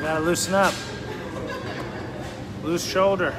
Gotta loosen up. Loose shoulder.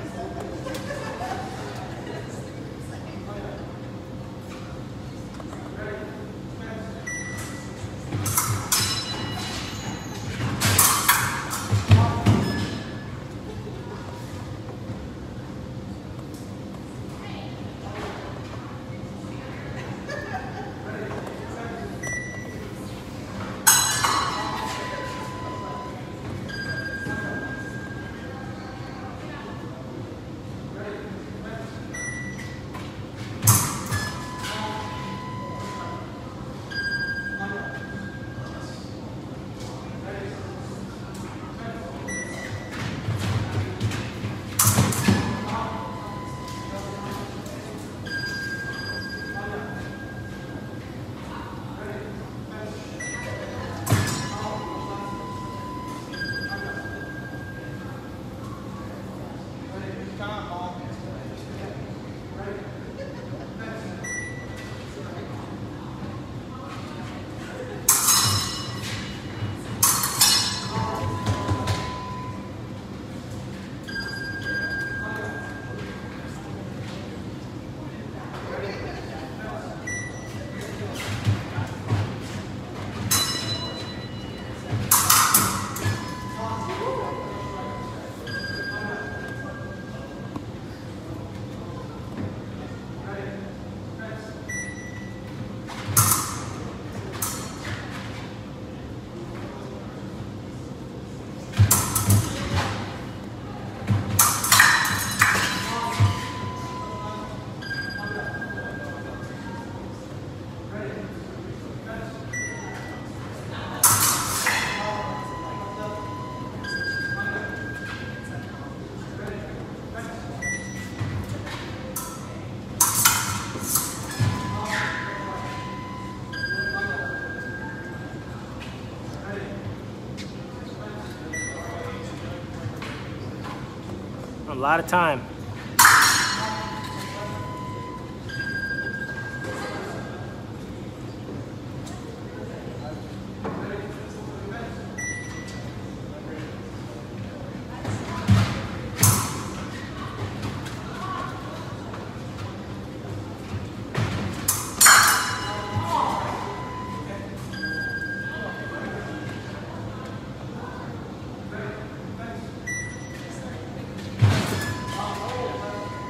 A lot of time.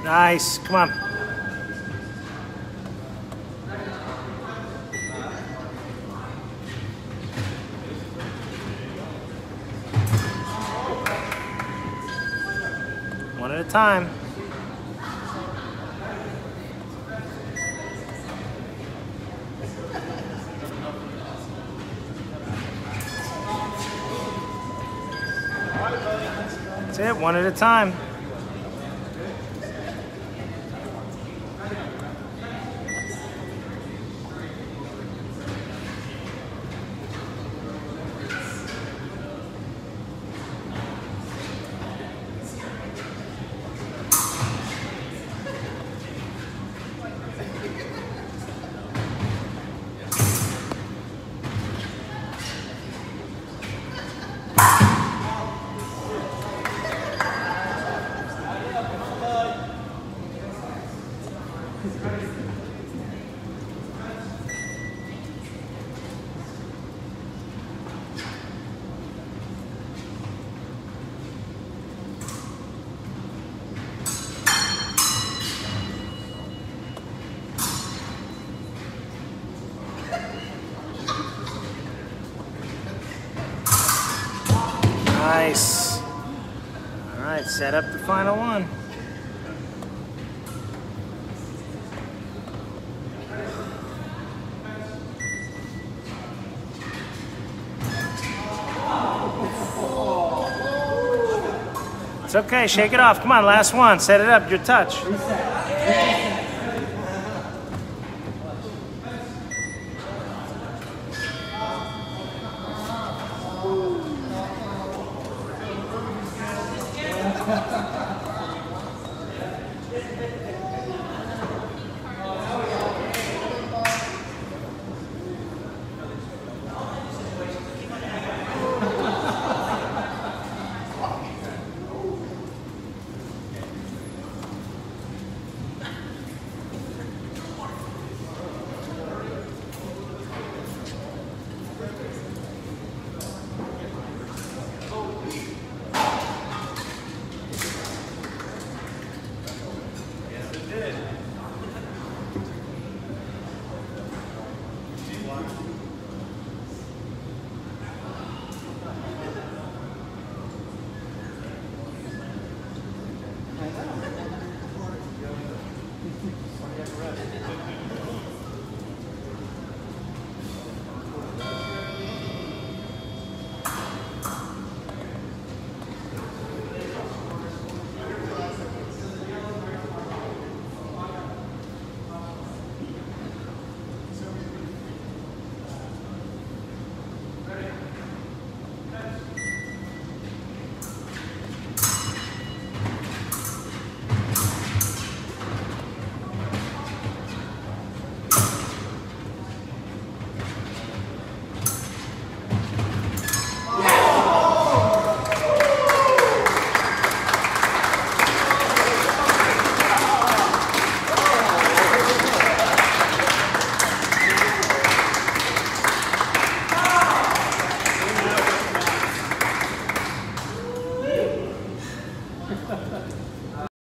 Nice. Come on. One at a time. That's it, one at a time. All right, set up the final one. It's okay, shake it off. Come on, last one. Set it up, your touch.